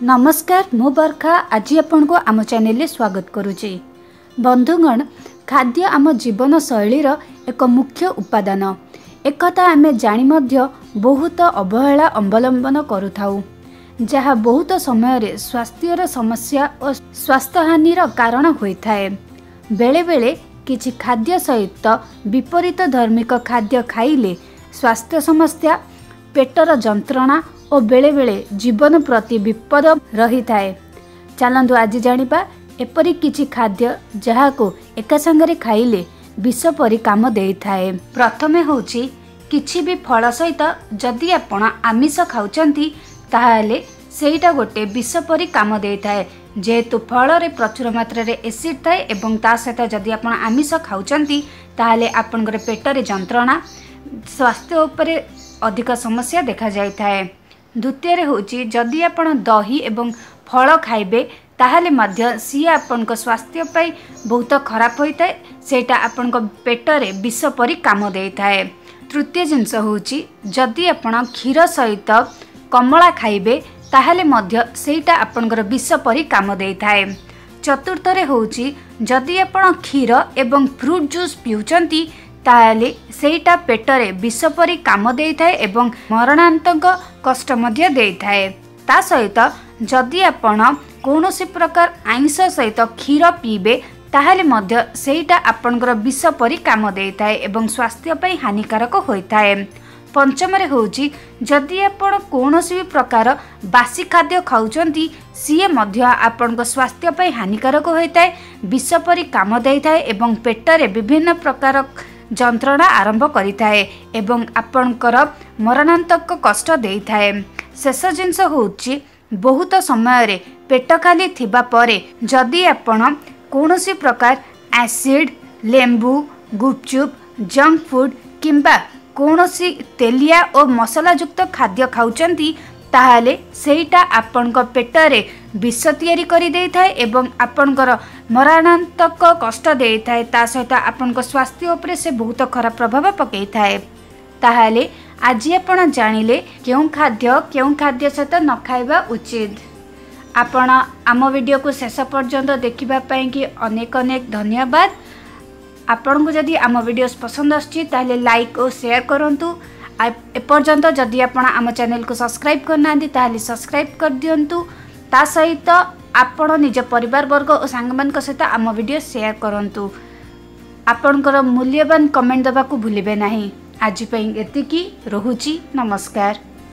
ନମସ୍କାର ମୁଁ ବର୍ଖା। ଆଜି ଆପଣଙ୍କୁ ଆମ ଚ୍ୟାନେଲରେ ସ୍ୱାଗତ କରୁଛି। ବନ୍ଧୁଗଣ ଖାଦ୍ୟ ଆମ ଜୀବନ ଶୈଳୀର ଏକ ମୁଖ୍ୟ ଉପାଦାନ। ଏକଥା ଆମେ ଜାଣି ମଧ୍ୟ ବହୁତ ଅବହେଳା ଅବଲମ୍ବନ କରୁଥାଉ ଯାହା ବହୁତ ସମୟରେ ସ୍ୱାସ୍ଥ୍ୟର ସମସ୍ୟା ଓ ସ୍ୱାସ୍ଥ୍ୟହାନିର କାରଣ ହୋଇଥାଏ। ବେଳେବେଳେ କିଛି ଖାଦ୍ୟ ସହିତ ବିପରୀତ ଧର୍ମିକ ଖାଦ୍ୟ ଖାଇଲେ ସ୍ୱାସ୍ଥ୍ୟ ସମସ୍ୟା ପେଟର ଯନ୍ତ୍ରଣା ଓ ବେଳେବେଳେ ଜୀବନ ପ୍ରତି ବିପଦ ରହିଥାଏ। ଚାଲନ୍ତୁ ଆଜି ଜାଣିବା ଏପରି କିଛି ଖାଦ୍ୟ ଯାହାକୁ ଏକା ସାଙ୍ଗରେ ଖାଇଲେ ବିଷ ପରି କାମ ଦେଇଥାଏ। ପ୍ରଥମେ ହେଉଛି କିଛି ବି ଫଳ ସହିତ ଯଦି ଆପଣ ଆମିଷ ଖାଉଛନ୍ତି ତାହେଲେ ସେଇଟା ଗୋଟେ ବିଷ ପରି କାମ ଦେଇଥାଏ। ଯେହେତୁ ଫଳରେ ପ୍ରଚୁର ମାତ୍ରାରେ ଏସିଡ୍ ଥାଏ ଏବଂ ତା ସହିତ ଯଦି ଆପଣ ଆମିଷ ଖାଉଛନ୍ତି ତାହେଲେ ଆପଣଙ୍କର ପେଟରେ ଯନ୍ତ୍ରଣା ସ୍ୱାସ୍ଥ୍ୟ ଉପରେ ଅଧିକ ସମସ୍ୟା ଦେଖାଯାଇଥାଏ। ଦ୍ୱିତୀୟରେ ହେଉଛି ଯଦି ଆପଣ ଦହି ଏବଂ ଫଳ ଖାଇବେ ତାହେଲେ ମଧ୍ୟ ସିଏ ଆପଣଙ୍କ ସ୍ୱାସ୍ଥ୍ୟ ପାଇଁ ବହୁତ ଖରାପ ହୋଇଥାଏ। ସେଇଟା ଆପଣଙ୍କ ପେଟରେ ବିଷ ପରି କାମ ଦେଇଥାଏ। ତୃତୀୟ ଜିନିଷ ହେଉଛି ଯଦି ଆପଣ କ୍ଷୀର ସହିତ କମଳା ଖାଇବେ ତାହେଲେ ମଧ୍ୟ ସେଇଟା ଆପଣଙ୍କର ବିଷ ପରି କାମ ଦେଇଥାଏ। ଚତୁର୍ଥରେ ହେଉଛି ଯଦି ଆପଣ କ୍ଷୀର ଏବଂ ଫ୍ରୁଟ୍ ଜୁସ୍ ପିଉଛନ୍ତି ତାହେଲେ ସେଇଟା ପେଟରେ ବିଷ ପରି କାମ ଦେଇଥାଏ ଏବଂ ମରଣାନ୍ତକ କଷ୍ଟ ମଧ୍ୟ ଦେଇଥାଏ। ତା ସହିତ ଯଦି ଆପଣ କୌଣସି ପ୍ରକାର ଆଇଁଷ ସହିତ କ୍ଷୀର ପିଇବେ ତାହେଲେ ମଧ୍ୟ ସେଇଟା ଆପଣଙ୍କର ବିଷ ପରି କାମ ଦେଇଥାଏ ଏବଂ ସ୍ୱାସ୍ଥ୍ୟ ପାଇଁ ହାନିକାରକ ହୋଇଥାଏ। ପଞ୍ଚମରେ ହେଉଛି ଯଦି ଆପଣ କୌଣସି ବି ପ୍ରକାର ବାସି ଖାଦ୍ୟ ଖାଉଛନ୍ତି ସିଏ ମଧ୍ୟ ଆପଣଙ୍କ ସ୍ୱାସ୍ଥ୍ୟ ପାଇଁ ହାନିକାରକ ହୋଇଥାଏ ବିଷ ପରି କାମ ଦେଇଥାଏ ଏବଂ ପେଟରେ ବିଭିନ୍ନ ପ୍ରକାର ଯନ୍ତ୍ରଣା ଆରମ୍ଭ କରିଥାଏ ଏବଂ ଆପଣଙ୍କର ମରଣାନ୍ତକ କଷ୍ଟ ଦେଇଥାଏ। ଶେଷ ଜିନିଷ ହେଉଛି ବହୁତ ସମୟରେ ପେଟ ଖାଲି ଥିବା ପରେ ଯଦି ଆପଣ କୌଣସି ପ୍ରକାର ଆସିଡ୍ ଲେମ୍ବୁ ଗୁପଚୁପ୍ ଜଙ୍କ ଫୁଡ୍ କିମ୍ବା କୌଣସି ତେଲିଆ ଓ ମସଲାଯୁକ୍ତ ଖାଦ୍ୟ ଖାଉଛନ୍ତି ତାହେଲେ ସେଇଟା ଆପଣଙ୍କ ପେଟରେ ବିଷ ତିଆରି କରିଦେଇଥାଏ ଏବଂ ଆପଣଙ୍କର ମରଣାନ୍ତକ କଷ୍ଟ ଦେଇଥାଏ ତା ସହିତ ଆପଣଙ୍କ ସ୍ୱାସ୍ଥ୍ୟ ଉପରେ ସେ ବହୁତ ଖରାପ ପ୍ରଭାବ ପକାଇଥାଏ। ତାହେଲେ ଆଜି ଆପଣ ଜାଣିଲେ କେଉଁ ଖାଦ୍ୟ କେଉଁ ଖାଦ୍ୟ ସହିତ ନ ଖାଇବା ଉଚିତ। ଆପଣ ଆମ ଭିଡ଼ିଓକୁ ଶେଷ ପର୍ଯ୍ୟନ୍ତ ଦେଖିବା ପାଇଁକି ଅନେକ ଅନେକ ଧନ୍ୟବାଦ। ଆପଣଙ୍କୁ ଯଦି ଆମ ଭିଡ଼ିଓ ପସନ୍ଦ ଆସୁଛି ତାହେଲେ ଲାଇକ୍ ଓ ସେୟାର କରନ୍ତୁ। ଏପର୍ଯ୍ୟନ୍ତ ଯଦି ଆପଣ ଆମ ଚ୍ୟାନେଲକୁ ସବସ୍କ୍ରାଇବ୍ କରିନାହାନ୍ତି ତାହେଲେ ସବସ୍କ୍ରାଇବ୍ କରିଦିଅନ୍ତୁ ତା ସହିତ ଆପଣ ନିଜ ପରିବାର ବର୍ଗ ଓ ସାଙ୍ଗମାନଙ୍କ ସହିତ ଆମ ଭିଡ଼ିଓ ସେୟାର କରନ୍ତୁ। ଆପଣଙ୍କର ମୂଲ୍ୟବାନ କମେଣ୍ଟ ଦେବାକୁ ଭୁଲିବେ ନାହିଁ। ଆଜି ପାଇଁ ଏତିକି। ରହୁଛି। ନମସ୍କାର।